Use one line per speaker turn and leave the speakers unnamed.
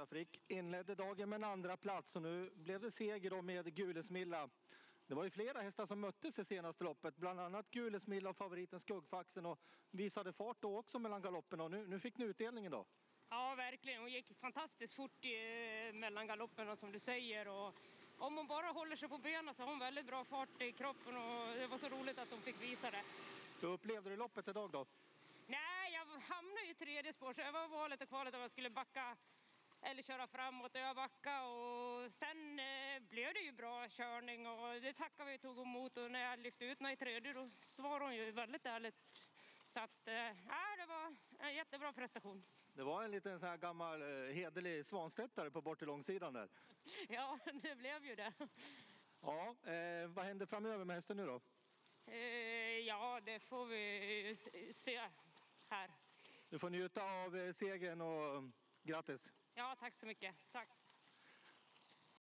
Kajsa Frick inledde dagen med en andra plats och nu blev det seger då med Gulesmilla. Det var ju flera hästar som möttes i senaste loppet, bland annat Gulesmilla och favoriten Skuggfaxen och visade fart då också mellan galoppen och nu, nu fick ni utdelningen då.
Ja, verkligen. Hon gick fantastiskt fort i, mellan galopperna som du säger. Och om hon bara håller sig på benen så har hon väldigt bra fart i kroppen och det var så roligt att hon fick visa det.
Hur upplevde du loppet idag då?
Nej, jag hamnade ju i tredje spår så jag var valet och kvalet om jag skulle backa eller köra framåt backade och sen eh, blev det ju bra körning och det tackar vi tog emot och när jag lyfte ut henne i tredje då svarade hon ju väldigt ärligt. Så att, eh, det var en jättebra prestation.
Det var en liten sån här gammal eh, hederlig svanstättare på bort långsidan där.
Ja, det blev ju det.
Ja, eh, vad händer framöver med hästen nu då?
Eh, ja, det får vi se här.
Du får njuta av segern och grattis!
Ja, tack så mycket. Tack.